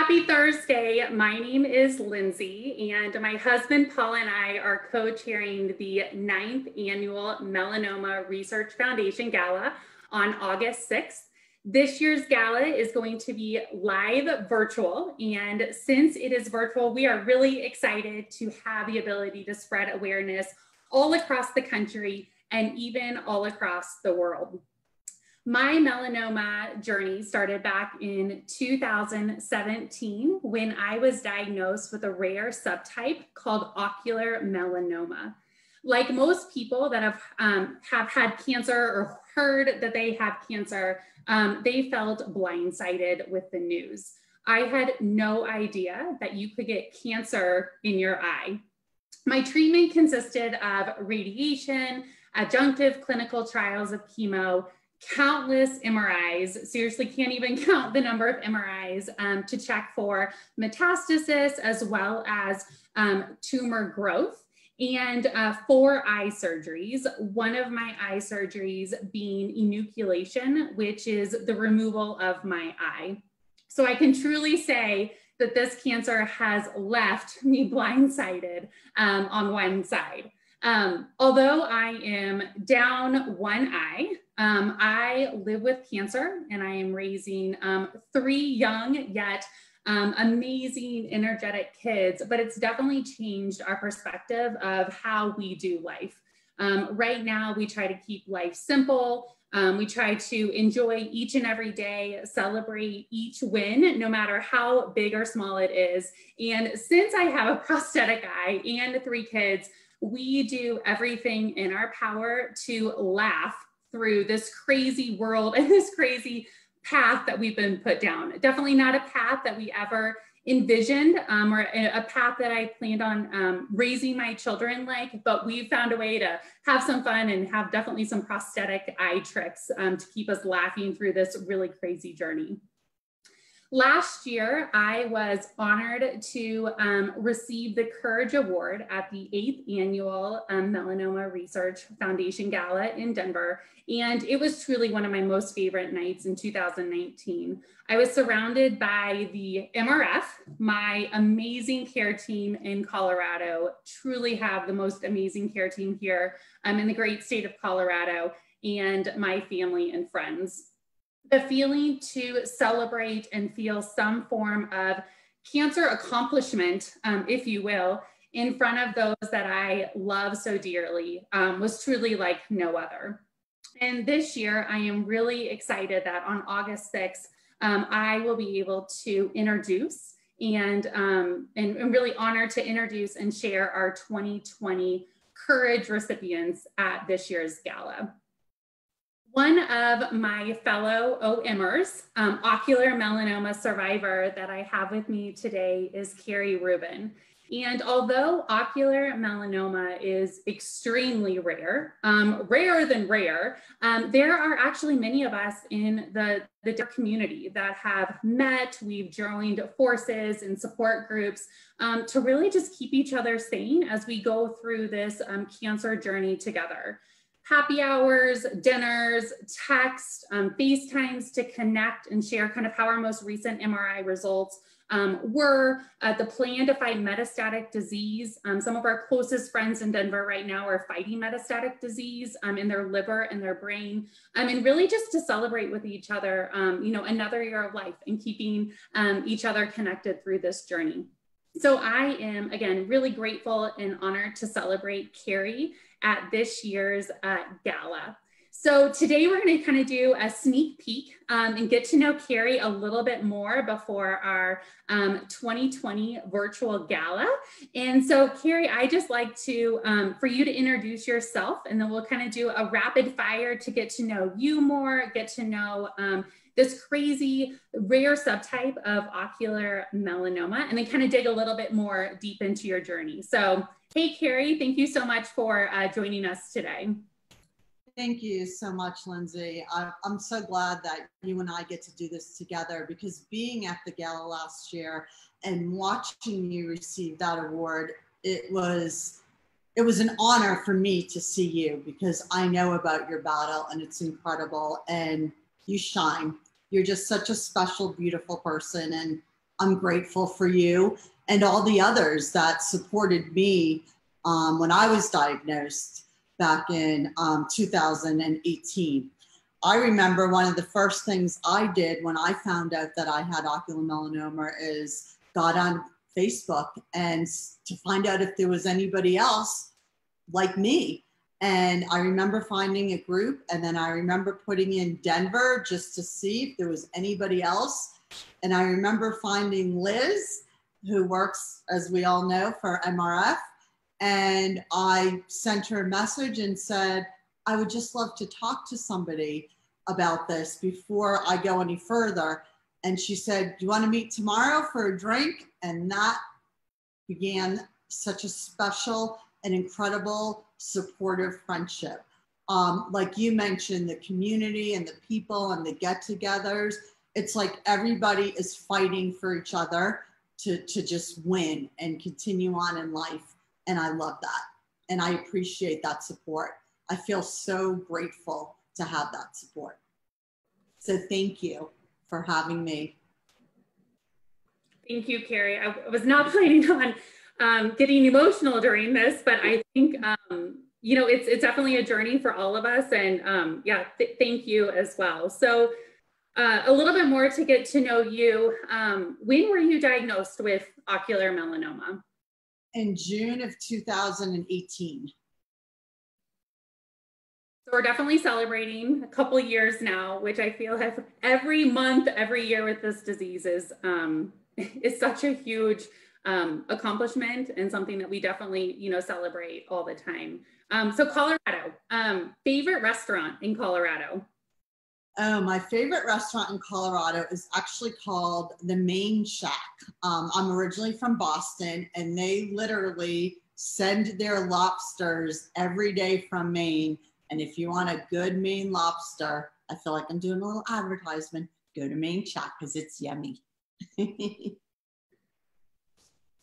Happy Thursday. My name is Lindsay, and my husband Paul and I are co chairing the ninth annual Melanoma Research Foundation Gala on August 6th. This year's gala is going to be live virtual. And since it is virtual, we are really excited to have the ability to spread awareness all across the country and even all across the world. My melanoma journey started back in 2017 when I was diagnosed with a rare subtype called ocular melanoma. Like most people that have, um, have had cancer or heard that they have cancer, um, they felt blindsided with the news. I had no idea that you could get cancer in your eye. My treatment consisted of radiation, adjunctive clinical trials of chemo, countless MRIs, seriously can't even count the number of MRIs um, to check for metastasis as well as um, tumor growth and uh, four eye surgeries. One of my eye surgeries being enucleation, which is the removal of my eye. So I can truly say that this cancer has left me blindsided um, on one side. Um, although I am down one eye, um, I live with cancer and I am raising um, three young yet um, amazing, energetic kids, but it's definitely changed our perspective of how we do life. Um, right now, we try to keep life simple. Um, we try to enjoy each and every day, celebrate each win, no matter how big or small it is. And since I have a prosthetic eye and three kids, we do everything in our power to laugh through this crazy world and this crazy path that we've been put down. Definitely not a path that we ever envisioned um, or a path that I planned on um, raising my children like, but we found a way to have some fun and have definitely some prosthetic eye tricks um, to keep us laughing through this really crazy journey. Last year, I was honored to um, receive the Courage Award at the eighth annual um, Melanoma Research Foundation Gala in Denver. And it was truly one of my most favorite nights in 2019. I was surrounded by the MRF, my amazing care team in Colorado, truly have the most amazing care team here um, in the great state of Colorado, and my family and friends the feeling to celebrate and feel some form of cancer accomplishment, um, if you will, in front of those that I love so dearly um, was truly like no other. And this year, I am really excited that on August 6th, um, I will be able to introduce and, um, and, and really honored to introduce and share our 2020 Courage recipients at this year's gala. One of my fellow OMers, um, ocular melanoma survivor that I have with me today is Carrie Rubin. And although ocular melanoma is extremely rare, um, rarer than rare, um, there are actually many of us in the, the community that have met, we've joined forces and support groups um, to really just keep each other sane as we go through this um, cancer journey together happy hours, dinners, text, um, FaceTimes to connect and share kind of how our most recent MRI results um, were, uh, the plan to fight metastatic disease. Um, some of our closest friends in Denver right now are fighting metastatic disease um, in their liver and their brain. I mean, really just to celebrate with each other, um, you know, another year of life and keeping um, each other connected through this journey. So I am, again, really grateful and honored to celebrate Carrie at this year's uh, gala. So today we're going to kind of do a sneak peek um, and get to know Carrie a little bit more before our um, 2020 virtual gala. And so Carrie, I just like to, um, for you to introduce yourself and then we'll kind of do a rapid fire to get to know you more, get to know um, this crazy rare subtype of ocular melanoma, and then kind of dig a little bit more deep into your journey. So, hey, Carrie, thank you so much for uh, joining us today. Thank you so much, Lindsay. I, am so glad that you and I get to do this together because being at the gala last year and watching you receive that award, it was it was an honor for me to see you because I know about your battle and it's incredible and you shine. You're just such a special, beautiful person. And I'm grateful for you and all the others that supported me um, when I was diagnosed back in um, 2018. I remember one of the first things I did when I found out that I had ocular melanoma is got on Facebook and to find out if there was anybody else like me. And I remember finding a group, and then I remember putting in Denver just to see if there was anybody else. And I remember finding Liz, who works, as we all know, for MRF. And I sent her a message and said, I would just love to talk to somebody about this before I go any further. And she said, Do you want to meet tomorrow for a drink? And that began such a special and incredible supportive friendship. Um, like you mentioned, the community and the people and the get togethers, it's like everybody is fighting for each other to, to just win and continue on in life. And I love that. And I appreciate that support. I feel so grateful to have that support. So thank you for having me. Thank you, Carrie. I was not planning on um, getting emotional during this, but I think um, you know it's it's definitely a journey for all of us, and um, yeah, th thank you as well. So uh, a little bit more to get to know you. Um, when were you diagnosed with ocular melanoma? In June of 2018. So we're definitely celebrating a couple years now, which I feel have every month, every year with this disease is um, is such a huge um, accomplishment and something that we definitely you know celebrate all the time. Um, so Colorado, um, favorite restaurant in Colorado? Oh, my favorite restaurant in Colorado is actually called the Maine Shack. Um, I'm originally from Boston, and they literally send their lobsters every day from Maine and if you want a good Maine lobster, I feel like I'm doing a little advertisement. Go to Maine Shack because it's yummy.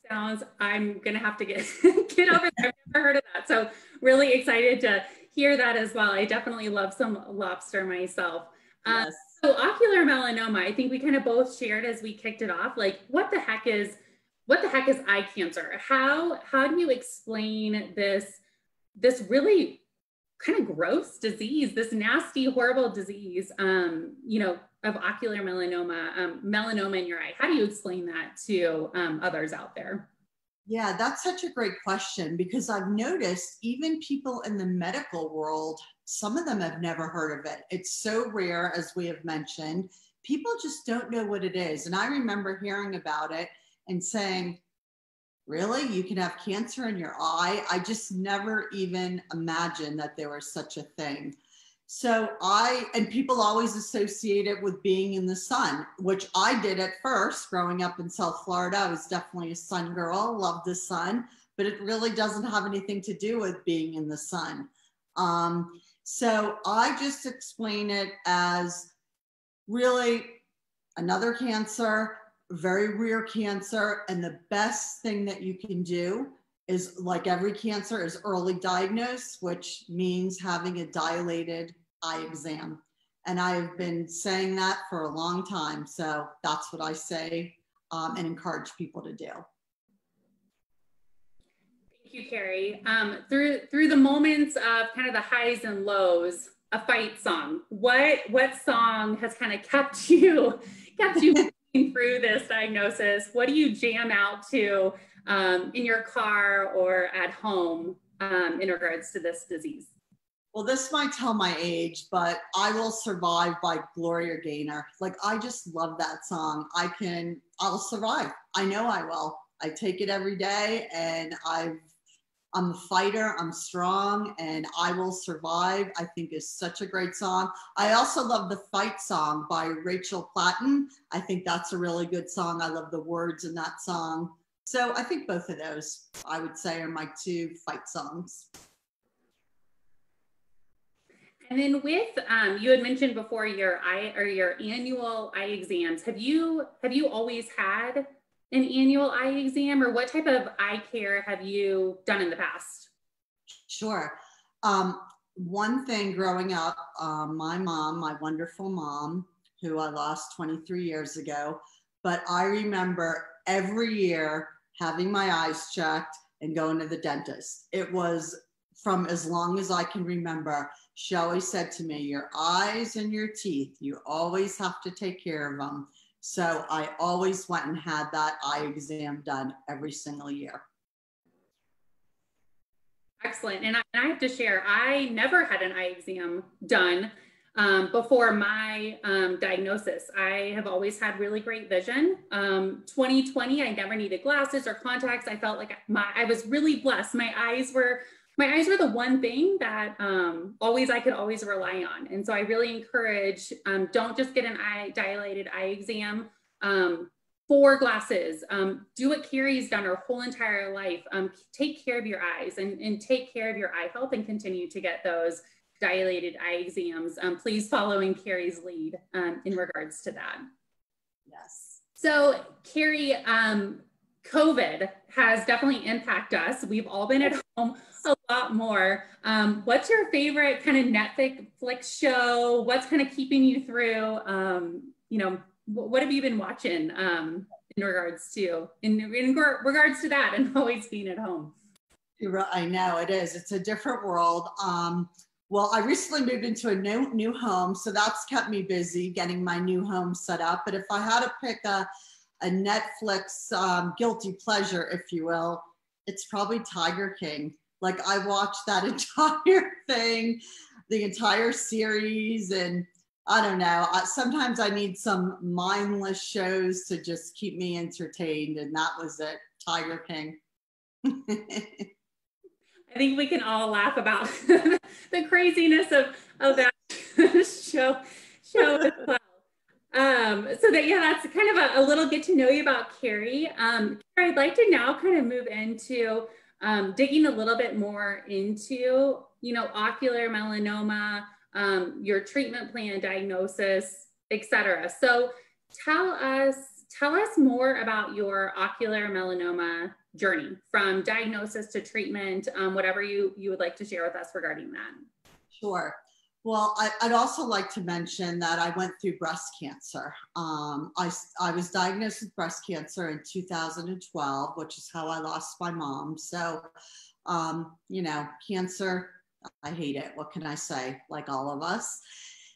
Sounds. I'm gonna have to get get over there. I've never heard of that, so really excited to hear that as well. I definitely love some lobster myself. Um, yes. so ocular melanoma, I think we kind of both shared as we kicked it off. Like, what the heck is what the heck is eye cancer? How how do you explain this this really kind of gross disease, this nasty, horrible disease, um, you know, of ocular melanoma, um, melanoma in your eye. How do you explain that to um, others out there? Yeah, that's such a great question because I've noticed even people in the medical world, some of them have never heard of it. It's so rare, as we have mentioned. People just don't know what it is. And I remember hearing about it and saying, really you can have cancer in your eye i just never even imagined that there was such a thing so i and people always associate it with being in the sun which i did at first growing up in south florida i was definitely a sun girl loved the sun but it really doesn't have anything to do with being in the sun um, so i just explain it as really another cancer very rare cancer. And the best thing that you can do is like every cancer is early diagnosed, which means having a dilated eye exam. And I've been saying that for a long time. So that's what I say um, and encourage people to do. Thank you, Carrie. Um, through through the moments of kind of the highs and lows, a fight song. What what song has kind of kept you kept you through this diagnosis, what do you jam out to um, in your car or at home um, in regards to this disease? Well, this might tell my age, but I Will Survive by Gloria Gaynor. Like, I just love that song. I can, I'll survive. I know I will. I take it every day and I've I'm a fighter, I'm strong, and I will survive. I think is such a great song. I also love the fight song by Rachel Platten. I think that's a really good song. I love the words in that song. So I think both of those, I would say, are my two fight songs. And then with um, you had mentioned before your eye or your annual eye exams. Have you have you always had an annual eye exam or what type of eye care have you done in the past? Sure. Um, one thing growing up, um, my mom, my wonderful mom, who I lost 23 years ago, but I remember every year having my eyes checked and going to the dentist. It was from as long as I can remember. Shelly said to me, Your eyes and your teeth, you always have to take care of them. So I always went and had that eye exam done every single year. Excellent. And I, and I have to share, I never had an eye exam done um, before my um, diagnosis. I have always had really great vision. Um, 2020, I never needed glasses or contacts. I felt like my I was really blessed. My eyes were my eyes were the one thing that um, always I could always rely on. And so I really encourage um, don't just get an eye dilated eye exam. Um, for glasses, do what Carrie's done her whole entire life. Take care of your eyes and, and take care of your eye health and continue to get those dilated eye exams. Um, please follow in Carrie's lead in regards to that. Yes. So Carrie, COVID has definitely impacted us. We've all been at home a lot more. Um, what's your favorite kind of Netflix show? What's kind of keeping you through? Um, you know, what have you been watching um, in regards to in, in regards to that and always being at home? I know it is. It's a different world. Um, well, I recently moved into a new new home, so that's kept me busy getting my new home set up. But if I had to pick a a Netflix um, guilty pleasure, if you will, it's probably Tiger King. Like I watched that entire thing, the entire series, and I don't know. Sometimes I need some mindless shows to just keep me entertained, and that was it. Tiger King. I think we can all laugh about the craziness of, of that show show as well. Um, so that yeah, that's kind of a, a, little get to know you about Carrie. Um, Carrie, I'd like to now kind of move into um, digging a little bit more into you know ocular melanoma, um, your treatment plan, diagnosis, etc. So tell us tell us more about your ocular melanoma journey from diagnosis to treatment, um, whatever you you would like to share with us regarding that. Sure. Well, I, would also like to mention that I went through breast cancer. Um, I, I was diagnosed with breast cancer in 2012, which is how I lost my mom. So, um, you know, cancer, I hate it. What can I say? Like all of us.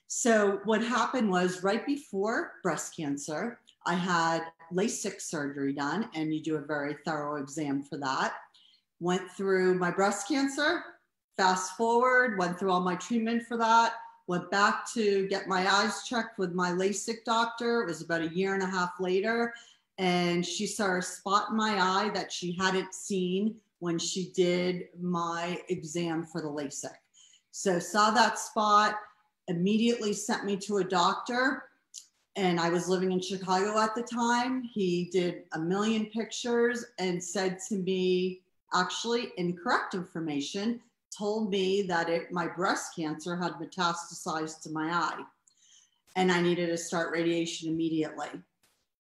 So, what happened was right before breast cancer, I had LASIK surgery done, and you do a very thorough exam for that. Went through my breast cancer, Fast forward, went through all my treatment for that, went back to get my eyes checked with my LASIK doctor. It was about a year and a half later. And she saw a spot in my eye that she hadn't seen when she did my exam for the LASIK. So saw that spot, immediately sent me to a doctor. And I was living in Chicago at the time. He did a million pictures and said to me, actually, incorrect information told me that it, my breast cancer had metastasized to my eye and I needed to start radiation immediately.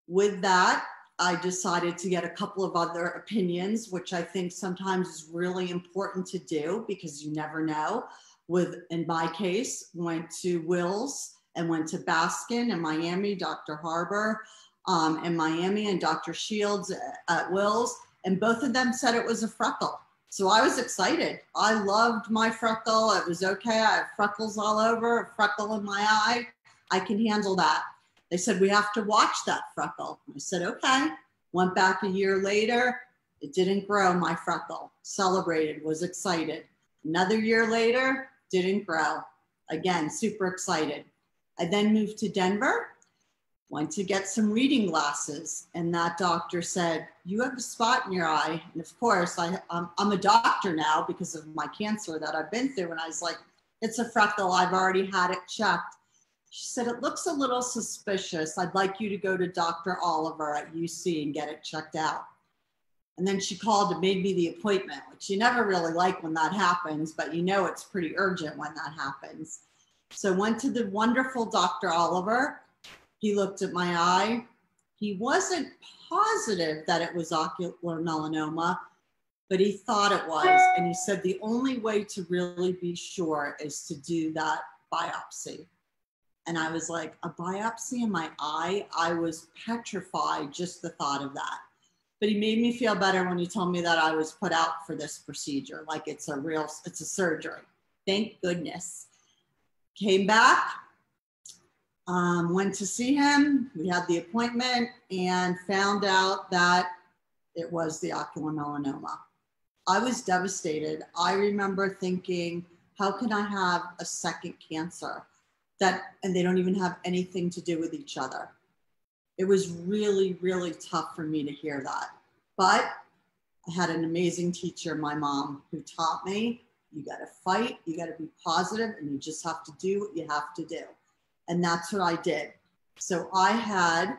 With that, I decided to get a couple of other opinions, which I think sometimes is really important to do because you never know. With, in my case, went to Wills and went to Bascom in Miami, Dr. Harbour um, in Miami, and Dr. Shields at Wills, and both of them said it was a freckle. So I was excited. I loved my freckle. It was okay. I have freckles all over, a freckle in my eye. I can handle that. They said, we have to watch that freckle. I said, okay. Went back a year later. It didn't grow, my freckle. Celebrated, was excited. Another year later, didn't grow. Again, super excited. I then moved to Denver went to get some reading glasses and that doctor said you have a spot in your eye. And of course I, I'm, I'm a doctor now because of my cancer that i've been through and i was like it's a freckle. I've already had it checked. She said it looks a little suspicious. I'd like you to go to dr oliver at uc and get it checked out. And then she called and made me the appointment which you never really like when that happens but you know it's pretty urgent when that happens so I went to the wonderful dr oliver he looked at my eye. He wasn't positive that it was ocular melanoma, but he thought it was. And he said the only way to really be sure is to do that biopsy. And I was like, a biopsy in my eye? I was petrified just the thought of that. But he made me feel better when he told me that I was put out for this procedure, like it's a real, it's a surgery. Thank goodness. Came back, um, went to see him. We had the appointment and found out that it was the ocular melanoma. I was devastated. I remember thinking, how can I have a second cancer that, and they don't even have anything to do with each other? It was really, really tough for me to hear that. But I had an amazing teacher, my mom, who taught me you got to fight, you got to be positive, and you just have to do what you have to do. And that's what I did. So I had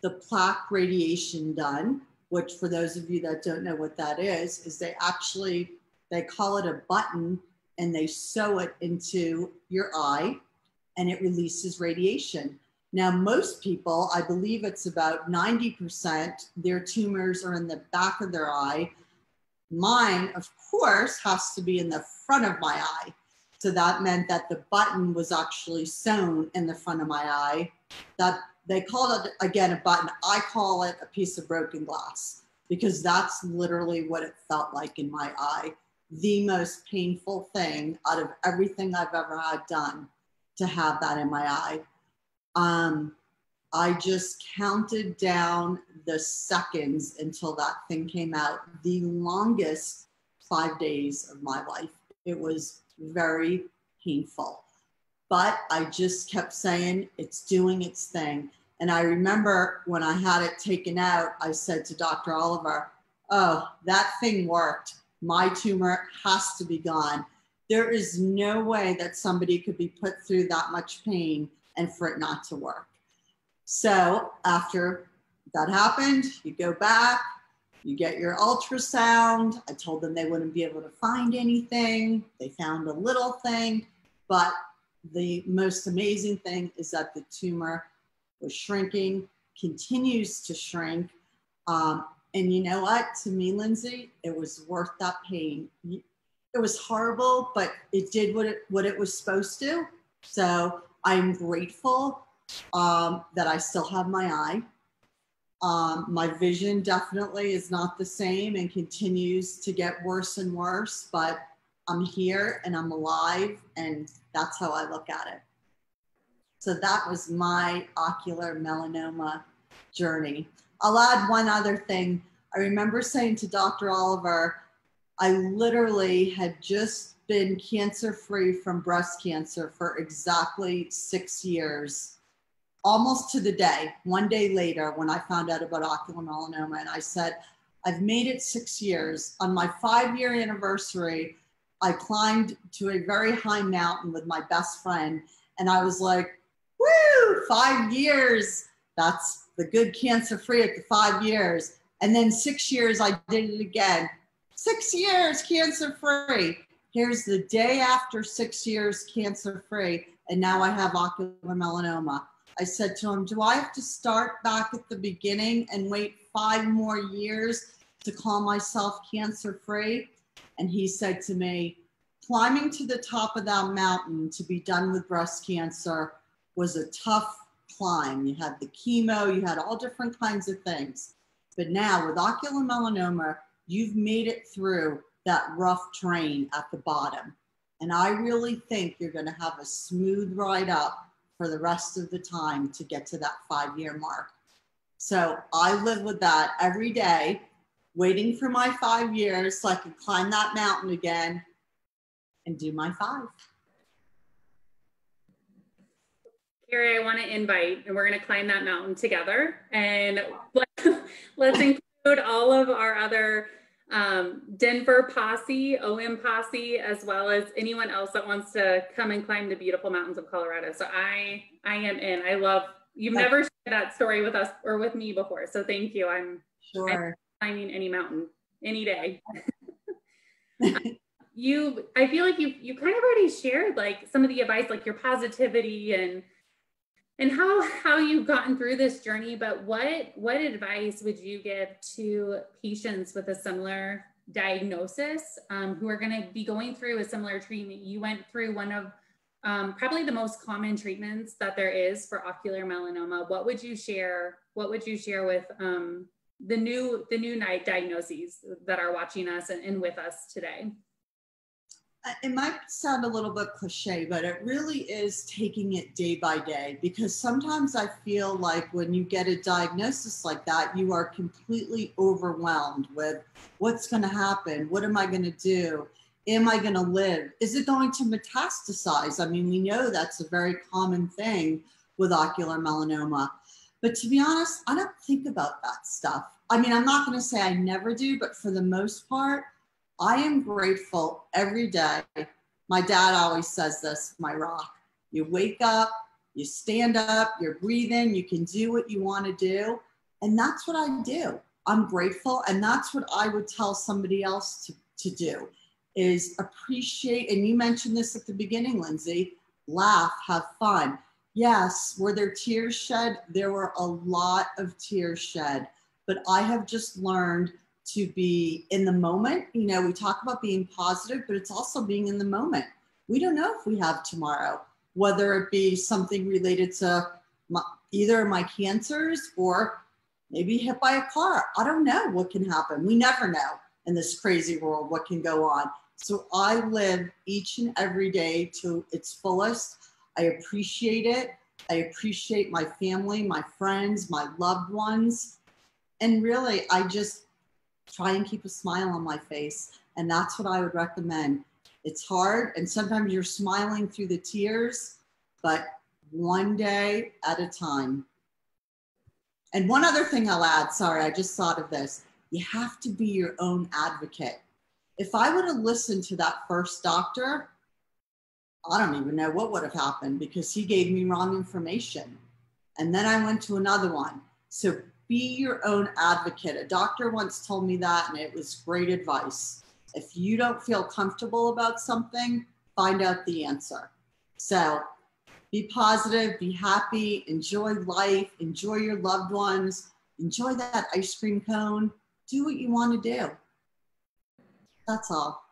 the plaque radiation done, which for those of you that don't know what that is, is they actually they call it a button and they sew it into your eye and it releases radiation. Now, most people, I believe it's about 90%, their tumors are in the back of their eye. Mine, of course, has to be in the front of my eye. So that meant that the button was actually sewn in the front of my eye. That they called it again a button. I call it a piece of broken glass because that's literally what it felt like in my eye. The most painful thing out of everything I've ever had done to have that in my eye. Um, I just counted down the seconds until that thing came out. The longest five days of my life. It was very painful. But I just kept saying, it's doing its thing. And I remember when I had it taken out, I said to Dr. Oliver, oh, that thing worked. My tumor has to be gone. There is no way that somebody could be put through that much pain and for it not to work. So after that happened, you go back, you get your ultrasound. I told them they wouldn't be able to find anything. They found a little thing, but the most amazing thing is that the tumor was shrinking, continues to shrink. Um, and you know what? To me, Lindsay, it was worth that pain. It was horrible, but it did what it what it was supposed to. So I'm grateful um, that I still have my eye. Um, my vision definitely is not the same and continues to get worse and worse, but I'm here and I'm alive, and that's how I look at it. So that was my ocular melanoma journey. I'll add one other thing. I remember saying to Dr. Oliver, I literally had just been cancer free from breast cancer for exactly six years, almost to the day, one day later, when I found out about ocular melanoma. And I said, I've made it six years. On my five year anniversary, I climbed to a very high mountain with my best friend. And I was like, woo, five years. That's the good cancer free at the five years. And then six years, I did it again. Six years cancer free. Here's the day after six years cancer free. And now I have ocular melanoma. I said to him, Do I have to start back at the beginning and wait five more years to call myself cancer free? And he said to me, Climbing to the top of that mountain to be done with breast cancer was a tough climb. You had the chemo, you had all different kinds of things. But now with ocular melanoma, you've made it through that rough terrain at the bottom. And I really think you're going to have a smooth ride up for the rest of the time to get to that five year mark. So I live with that every day, waiting for my five years so I can climb that mountain again and do my five. Carrie, I want to invite, and we're going to climb that mountain together. And let's include all of our other um, Denver posse, OM posse, as well as anyone else that wants to come and climb the beautiful mountains of Colorado. So I, I am in. I love. You've never shared that story with us or with me before, so thank you. I'm sure I'm climbing any mountain any day. you, I feel like you you kind of already shared like some of the advice, like your positivity and and how how you've gotten through this journey but what what advice would you give to patients with a similar diagnosis um, who are going to be going through a similar treatment you went through one of um, probably the most common treatments that there is for ocular melanoma, what would you share? What would you share with um, the new the new night diagnoses that are watching us and, and with us today? It might sound a little bit cliche, but it really is taking it day by day because sometimes I feel like when you get a diagnosis like that, you are completely overwhelmed with what's going to happen? What am I going to do? Am I going to live? Is it going to metastasize? I mean, we know that's a very common thing with ocular melanoma. But to be honest, I don't think about that stuff. I mean, I'm not going to say I never do, but for the most part, I am grateful every day. My dad always says this, my rock. You wake up, you stand up, you're breathing, you can do what you want to do. And that's what I do. I'm grateful. And that's what I would tell somebody else to, to do is appreciate. And you mentioned this at the beginning, Lindsay laugh, have fun. Yes, were there tears shed? There were a lot of tears shed. But I have just learned to be in the moment. You know, we talk about being positive, but it's also being in the moment. We don't know if we have tomorrow, whether it be something related to my, either my cancers or maybe hit by a car. I don't know what can happen. We never know in this crazy world what can go on. So I live each and every day to its fullest. I appreciate it. I appreciate my family, my friends, my loved ones. And really, I just try and keep a smile on my face. And that's what I would recommend. It's hard, and sometimes you're smiling through the tears, but one day at a time. And one other thing I'll add sorry, I just thought of this. You have to be your own advocate. If I would have listened to that first doctor, I don't even know what would have happened because he gave me wrong information. And then I went to another one. So be your own advocate. A doctor once told me that, and it was great advice. If you don't feel comfortable about something, find out the answer. So be positive, be happy, enjoy life, enjoy your loved ones, enjoy that ice cream cone, do what you want to do. That's all.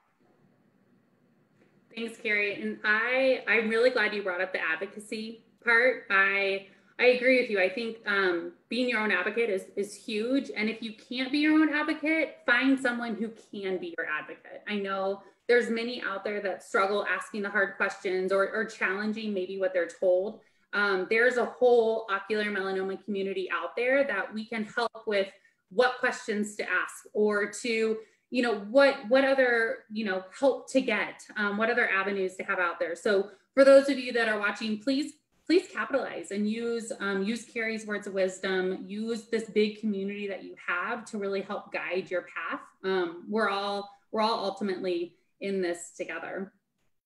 Thanks, Carrie. And I, I'm really glad you brought up the advocacy part. I I agree with you. I think um, being your own advocate is is huge. And if you can't be your own advocate, find someone who can be your advocate. I know there's many out there that struggle asking the hard questions or, or challenging maybe what they're told. Um, there's a whole ocular melanoma community out there that we can help with what questions to ask or to you know what what other you know help to get um, what other avenues to have out there so for those of you that are watching please please capitalize and use um, use Carrie's words of wisdom. Use this big community that you have to really help guide your path. Um, we're all we're all ultimately in this together.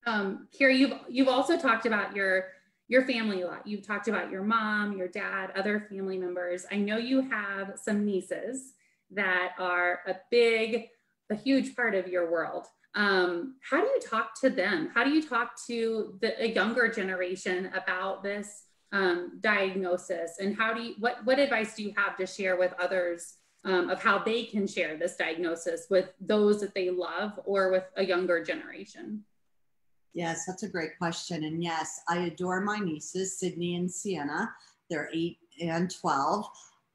Um, Carrie, you've you've also talked about your your family a lot. You've talked about your mom, your dad, other family members. I know you have some nieces that are a big, a huge part of your world um, how do you talk to them? How do you talk to the a younger generation about this um, diagnosis? And how do you, what, what advice do you have to share with others um, of how they can share this diagnosis with those that they love or with a younger generation? Yes, that's a great question. And yes, I adore my nieces, Sydney and Sienna. They're eight and 12.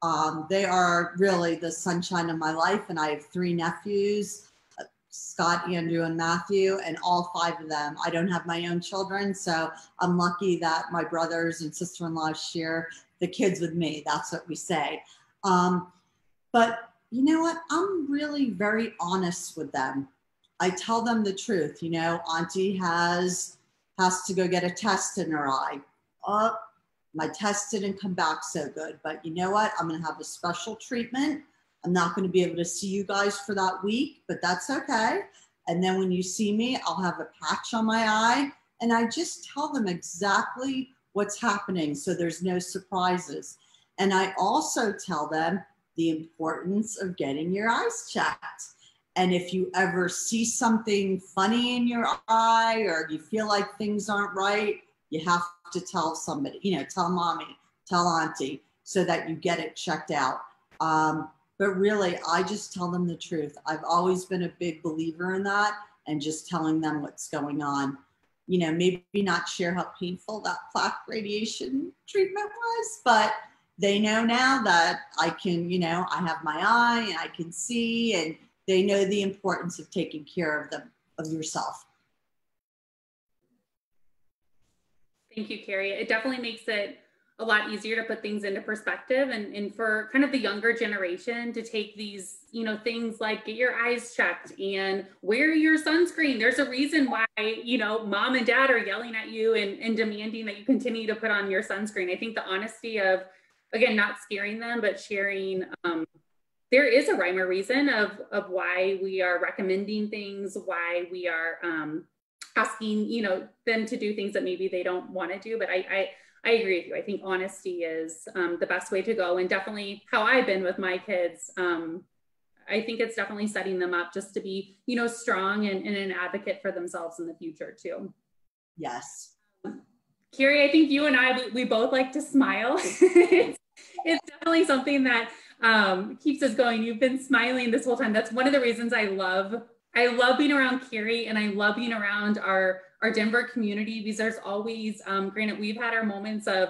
Um, they are really the sunshine of my life. And I have three nephews Scott, Andrew, and Matthew, and all five of them. I don't have my own children, so I'm lucky that my brothers and sister in law share the kids with me. That's what we say. Um, but you know what? I'm really very honest with them. I tell them the truth. You know, Auntie has has to go get a test in her eye. Oh, my test didn't come back so good. But you know what? I'm going to have a special treatment I'm not going to be able to see you guys for that week, but that's okay. And then when you see me, I'll have a patch on my eye. And I just tell them exactly what's happening so there's no surprises. And I also tell them the importance of getting your eyes checked. And if you ever see something funny in your eye or you feel like things aren't right, you have to tell somebody, you know, tell mommy, tell auntie so that you get it checked out. Um, but really, I just tell them the truth. I've always been a big believer in that and just telling them what's going on. you know, maybe not share how painful that plaque radiation treatment was, but they know now that I can, you know, I have my eye and I can see, and they know the importance of taking care of them, of yourself. Thank you, Carrie. It definitely makes it a lot easier to put things into perspective and, and for kind of the younger generation to take these, you know, things like get your eyes checked and wear your sunscreen. There's a reason why, you know, mom and dad are yelling at you and, and demanding that you continue to put on your sunscreen. I think the honesty of, again, not scaring them, but sharing, um, there is a rhyme or reason of, of why we are recommending things, why we are um, asking, you know, them to do things that maybe they don't want to do. But I, I I agree with you. I think honesty is um, the best way to go, and definitely how I've been with my kids. Um, I think it's definitely setting them up just to be, you know, strong and, and an advocate for themselves in the future too. Yes. Carrie, I think you and I, we, we both like to smile. it's, it's, definitely something that um, keeps us going. You've been smiling this whole time. That's one of the reasons I love, I love being around Carrie and I love being around our our Denver community because there's always, um, granted, we've had our moments of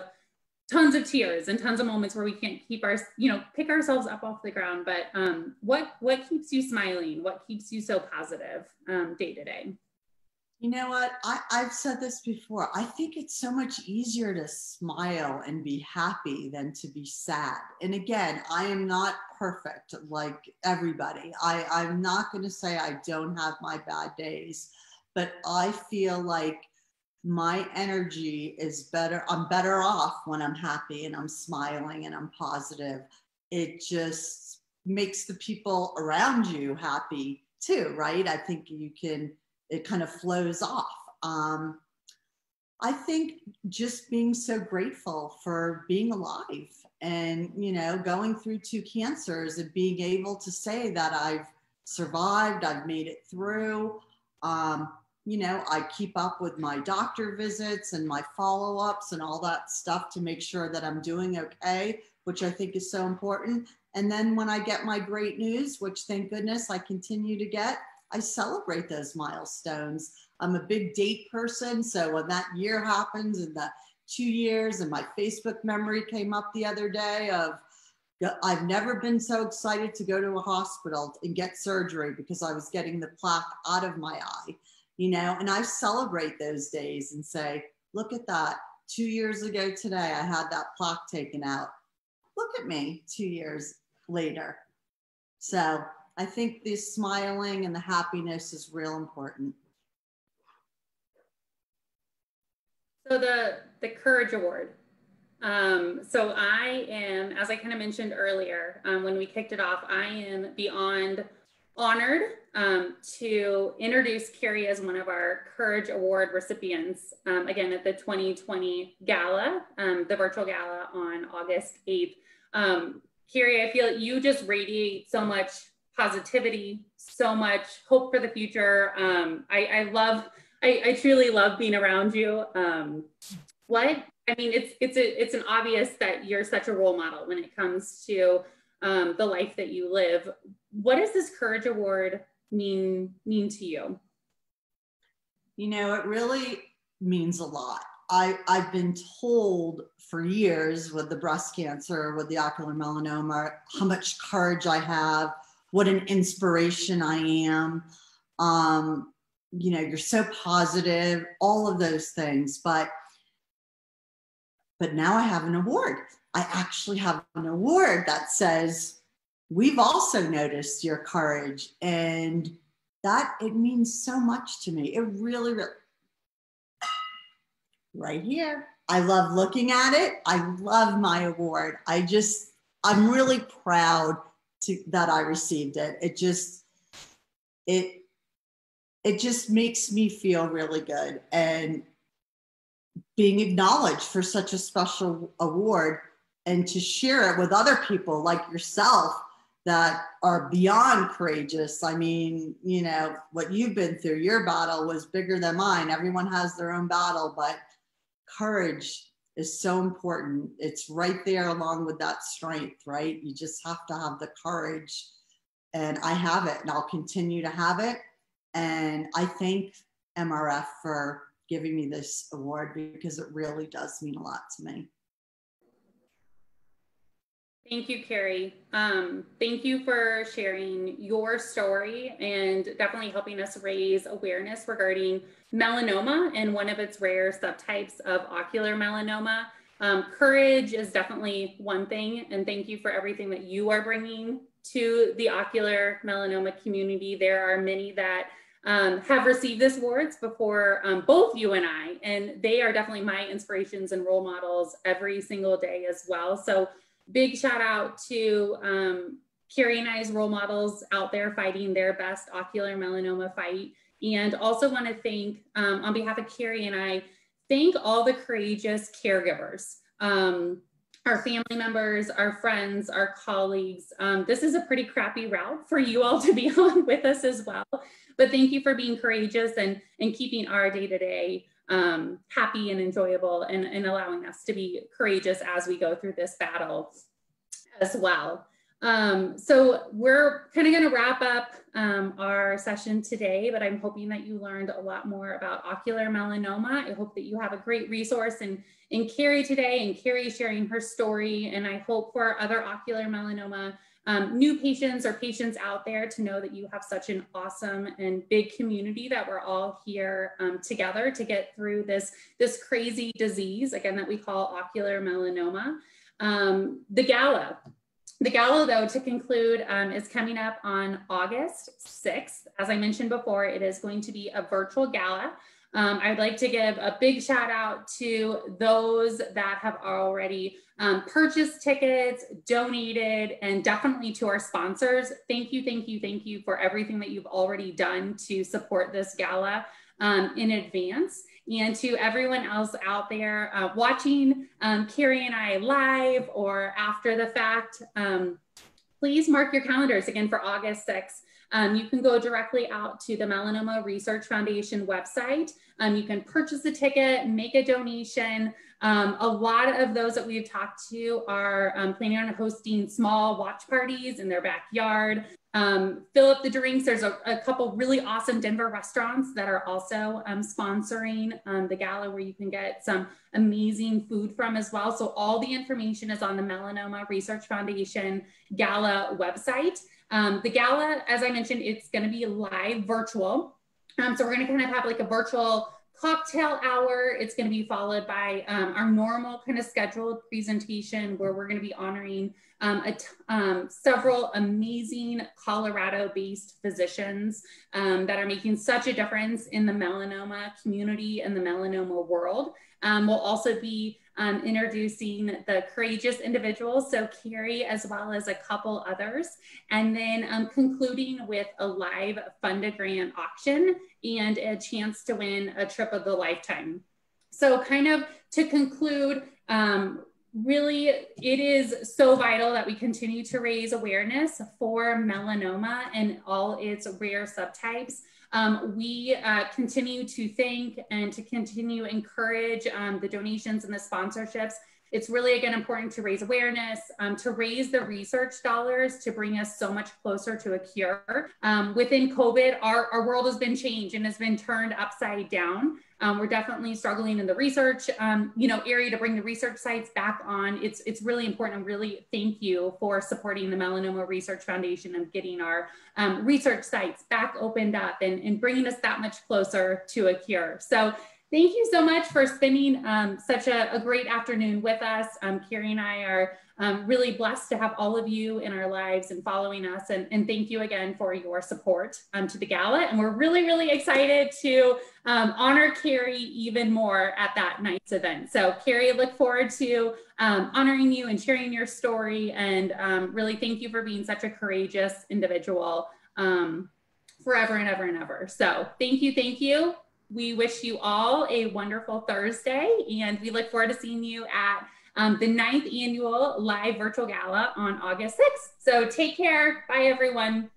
tons of tears and tons of moments where we can't keep our, you know, pick ourselves up off the ground. But um, what what keeps you smiling? What keeps you so positive um, day to day? You know what? I, I've said this before. I think it's so much easier to smile and be happy than to be sad. And again, I am not perfect like everybody. I, I'm not going to say I don't have my bad days but I feel like my energy is better. I'm better off when I'm happy and I'm smiling and I'm positive. It just makes the people around you happy too, right? I think you can, it kind of flows off. Um, I think just being so grateful for being alive and, you know, going through two cancers and being able to say that I've survived, I've made it through. Um, you know, I keep up with my doctor visits and my follow ups and all that stuff to make sure that I'm doing okay, which I think is so important. And then when I get my great news, which thank goodness I continue to get, I celebrate those milestones. I'm a big date person. So when that year happens and the two years and my Facebook memory came up the other day of, I've never been so excited to go to a hospital and get surgery because I was getting the plaque out of my eye you know, and I celebrate those days and say, look at that. Two years ago today, I had that plaque taken out. Look at me two years later. So I think the smiling and the happiness is real important. So the the Courage Award. Um, so I am, as I kind of mentioned earlier, um, when we kicked it off, I am beyond honored um, to introduce Carrie as one of our Courage Award recipients, um, again at the 2020 gala, um, the virtual gala on August 8th. Um, Carrie, I feel you just radiate so much positivity, so much hope for the future. Um, I, I, love, I, I, truly love being around you. Um, what, I mean, it's, it's, a, it's an obvious that you're such a role model when it comes to the life that you live. What does this Courage Award mean mean to you? You know, it really means a lot. I, I've been told for years with the breast cancer, with the ocular melanoma, how much courage I have, what an inspiration I am. Um, you know, you're so positive, all of those things. But but now I have an award. I actually have an award that says we've also noticed your courage and that it means so much to me it really really right here i love looking at it i love my award i just i'm really proud to that i received it it just it it just makes me feel really good and being acknowledged for such a special award and to share it with other people like yourself that are beyond courageous. I mean, you know, what you've been through, your battle was bigger than mine. Everyone has their own battle, but courage is so important. It's right there along with that strength, right? You just have to have the courage. And I have it, and I'll continue to have it. And I thank MRF for giving me this award because it really does mean a lot to me. Thank you, Carrie. Um, thank you for sharing your story and definitely helping us raise awareness regarding melanoma and one of its rare subtypes of ocular melanoma. Um, courage is definitely one thing, and thank you for everything that you are bringing to the ocular melanoma community. There are many that um, have received this awards before um, both you and I, and they are definitely my inspirations and role models every single day as well. So big shout out to um, Carrie and I's role models out there fighting their best ocular melanoma fight. And also want to thank, um, on behalf of Carrie and I, thank all the courageous caregivers, um, our family members, our friends, our colleagues. Um, this is a pretty crappy route for you all to be on with us as well. But thank you for being courageous and, and keeping our day to day um, happy and enjoyable and, and allowing us to be courageous as we go through this battle as well. Um, so we're kind of going to wrap up um, our session today, but I'm hoping that you learned a lot more about ocular melanoma. I hope that you have a great resource in, in Carrie today and Carrie sharing her story. And I hope for other ocular melanoma um, new patients or patients out there to know that you have such an awesome and big community that we're all here um, together to get through this, this crazy disease, again, that we call ocular melanoma. Um, the gala. The gala, though, to conclude, um, is coming up on August 6th. As I mentioned before, it is going to be a virtual gala. Um, I'd like to give a big shout out to those that have already um, purchased tickets, donated, and definitely to our sponsors. Thank you, thank you, thank you for everything that you've already done to support this gala um, in advance. And to everyone else out there uh, watching um, Carrie and I live or after the fact, um, please mark your calendars again for August 6th. Um, you can go directly out to the Melanoma Research Foundation website. Um, you can purchase a ticket, make a donation. Um, a lot of those that we've talked to are um, planning on hosting small watch parties in their backyard. Um, fill up the drinks. There's a, a, couple really awesome Denver restaurants that are also um, sponsoring the gala where you can get some amazing food from as well. So all the information is on the Melanoma Research Foundation Gala website. Um, the gala, as I mentioned, it's going to be live virtual. Um, so we're going to kind of have like a virtual cocktail hour. It's going to be followed by um, our normal kind of scheduled presentation where we're going to be honoring um, um, several amazing Colorado-based physicians um, that are making such a difference in the melanoma community and the melanoma world. Um, we'll also be um, introducing the courageous individuals, so Carrie as well as a couple others, and then um, concluding with a live fund a grant auction and a chance to win a trip of the lifetime. So kind of to conclude, um, really it is so vital that we continue to raise awareness for melanoma and all its rare subtypes um, we uh, continue to thank and to continue encourage um, the donations and the sponsorships. It's really, again, important to raise awareness, um, to raise the research dollars to bring us so much closer to a cure. Um, within COVID, our, our world has been changed and has been turned upside down. Um, we're definitely struggling in the research, um, you know, area to bring the research sites back on. It's it's really important. Really, thank you for supporting the Melanoma Research Foundation and getting our um, research sites back opened up and, and bringing us that much closer to a cure. So thank you so much for spending um, such a, a, great afternoon with us. Um, Carrie and I are um, really blessed to have all of you in our lives and following us. And, and thank you again for your support um, to the gala. And we're really, really excited to um, honor Carrie even more at that night's event. So Carrie, look forward to um, honoring you and sharing your story. And um, really thank you for being such a courageous individual um, forever and ever and ever. So thank you, thank you. We wish you all a wonderful Thursday and we look forward to seeing you at um, the ninth annual live virtual gala on August 6th. So take care. Bye, everyone.